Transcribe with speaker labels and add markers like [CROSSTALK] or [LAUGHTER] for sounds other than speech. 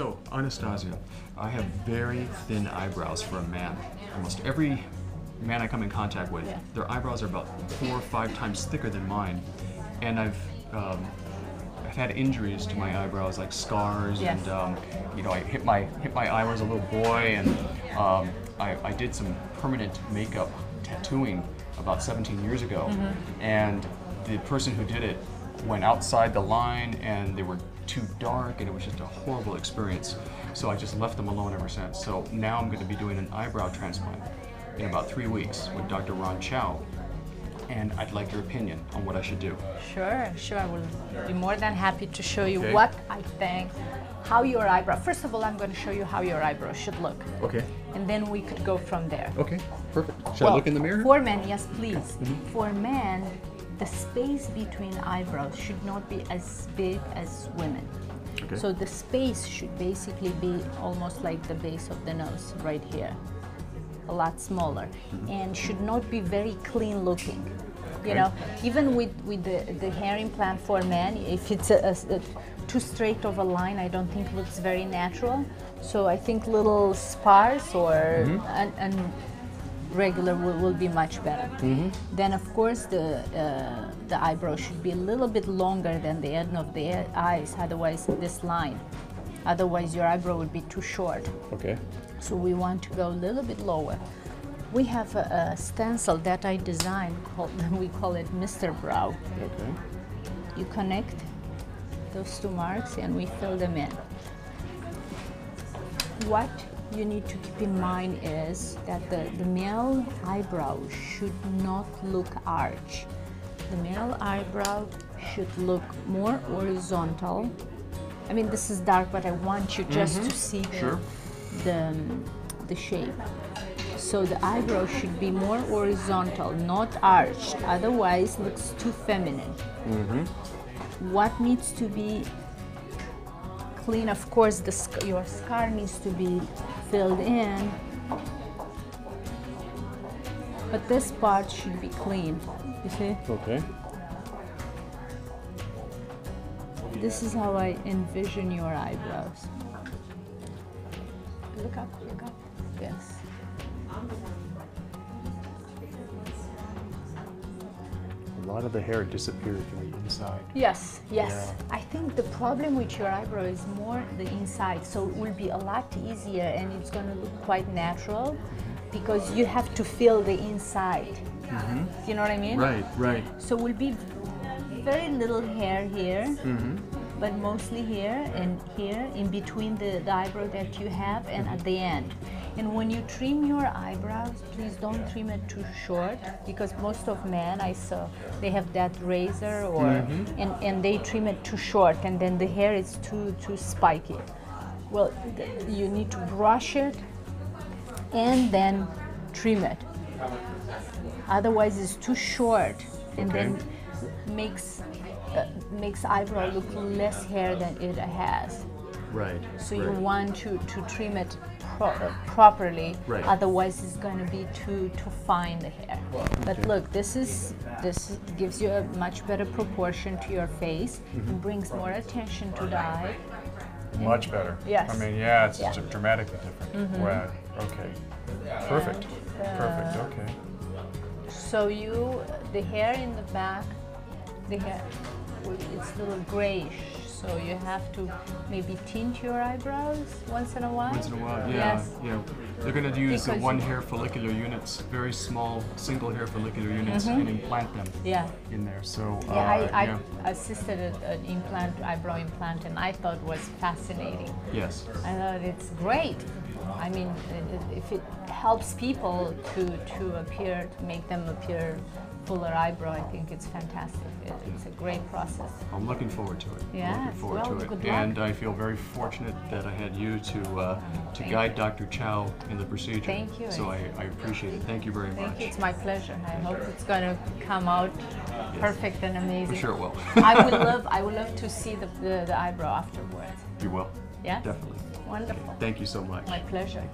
Speaker 1: So, Anastasia, I have very thin eyebrows for a man. Almost every man I come in contact with,
Speaker 2: Yeah.
Speaker 1: their eyebrows are about four or five times thicker than mine. And I've, um, I've had injuries to my eyebrows, like scars,
Speaker 2: Yes.
Speaker 1: and um, you know, I hit my hit my eye when I was a little boy, and um, I, I did some permanent makeup tattooing about 17 years ago,
Speaker 2: Mm-hmm.
Speaker 1: and the person who did it went outside the line, and they were too dark, and it was just a horrible experience. So I just left them alone ever since. So now I'm going to be doing an eyebrow transplant in about three weeks with Dr. Ron Chow, and I'd like your opinion on what I should do.
Speaker 2: Sure, sure. I will be more than happy to show you
Speaker 1: Okay.
Speaker 2: what I think, how your eyebrow. First of all, I'm going to show you how your eyebrow should look,
Speaker 1: Okay.
Speaker 2: and then we could go from there.
Speaker 1: Okay. Perfect. Should I look in the mirror?
Speaker 2: For men, yes, please.
Speaker 1: Mm-hmm.
Speaker 2: For men, the space between eyebrows should not be as big as women.
Speaker 1: Okay.
Speaker 2: So the space should basically be almost like the base of the nose, right here, a lot smaller,
Speaker 1: Mm-hmm.
Speaker 2: and should not be very clean looking. You
Speaker 1: Okay.
Speaker 2: know, even with, with the, the hair implant for men, if it's a, a- a too straight of a line, I don't think looks very natural. So I think little spars or
Speaker 1: Mm-hmm.
Speaker 2: and, and regular will, will be much better.
Speaker 1: Mm-hmm.
Speaker 2: Then of course the uh, the eyebrow should be a little bit longer than the end of the eyes, otherwise this line. Otherwise your eyebrow would be too short.
Speaker 1: Okay.
Speaker 2: So we want to go a little bit lower. We have a, a stencil that I designed called [LAUGHS] we call it Mr. Brow.
Speaker 1: Okay.
Speaker 2: You connect those two marks and we fill them in. What you need to keep in mind is that the, the male eyebrow should not look arch. The male eyebrow should look more horizontal. I mean, this is dark, but I want you just to mm-hmm. see the,
Speaker 1: Sure.
Speaker 2: the, the shape. So the eyebrow should be more horizontal, not arched. Otherwise, looks too feminine. Mm-hmm. What needs to be clean? Of course, the sc- your scar needs to be filled in, but this part should be clean. You see?
Speaker 1: Okay.
Speaker 2: This is how I envision your eyebrows. Look up, look up. Yes.
Speaker 1: Lot of the hair disappeared from the inside.
Speaker 2: Yes, yes.
Speaker 1: Yeah.
Speaker 2: I think the problem with your eyebrow is more the inside, so it will be a lot easier and it's going to look quite natural because you have to feel the inside. Mm-hmm. You know what I mean?
Speaker 1: Right, right.
Speaker 2: So we'll be very little hair here, mm-hmm. but mostly here and here in between the, the eyebrow that you have and at the end. And when you trim your eyebrows, please don't trim it too short because most of men I saw they have that razor or and, and they trim it too short and then the hair is too too spiky. Well, th- you need to brush it and then trim it. Otherwise, it's too short, and
Speaker 1: Okay.
Speaker 2: then makes uh, makes eyebrow look less hair than it has.
Speaker 1: Right.
Speaker 2: So you want to, to trim it pro- properly.
Speaker 1: Right.
Speaker 2: Otherwise, it's going to be too too fine the hair. But
Speaker 1: Okay.
Speaker 2: look, this is this gives you a much better proportion to your face
Speaker 1: Mm-hmm.
Speaker 2: and brings more attention to the eye.
Speaker 3: Much better.
Speaker 2: Yes.
Speaker 3: I mean, yeah, it's
Speaker 2: Yeah.
Speaker 3: Dramatically different. Wow. Okay. Perfect. Perfect.
Speaker 2: uh,
Speaker 3: Okay.
Speaker 2: So you, the hair in the back, the hair, it's a little grayish. So you have to maybe tint your eyebrows once in a while.
Speaker 1: Once in a while, yeah,
Speaker 2: Yes.
Speaker 1: yeah. They're going to use the one hair follicular units, very small single hair follicular units, and implant them
Speaker 2: Yeah.
Speaker 1: in there. So.
Speaker 2: Yeah,
Speaker 1: uh,
Speaker 2: I, I
Speaker 1: yeah.
Speaker 2: assisted at an implant, eyebrow implant, and I thought was fascinating.
Speaker 1: yes,
Speaker 2: I thought it's great. I mean, if it helps people to, to appear, to make them appear fuller eyebrow, I think it's fantastic. It, it's a great process.
Speaker 1: I'm looking forward to it. I'm looking forward
Speaker 2: well,
Speaker 1: to it.
Speaker 2: good luck.
Speaker 1: And I feel very fortunate that I had you to uh, to
Speaker 2: Thank
Speaker 1: guide Dr. Chow in the procedure.
Speaker 2: Thank you.
Speaker 1: So I, I appreciate it. Thank you very
Speaker 2: Thank
Speaker 1: much.
Speaker 2: you. It's my pleasure. I hope it's going to come out perfect and amazing.
Speaker 1: For sure it will. [LAUGHS]
Speaker 2: I would love, [LAUGHS] I would love to see the, the, the eyebrow afterwards.
Speaker 1: you will.
Speaker 2: Yeah.
Speaker 1: Definitely.
Speaker 2: Wonderful.
Speaker 1: Thank you so much.
Speaker 2: My pleasure.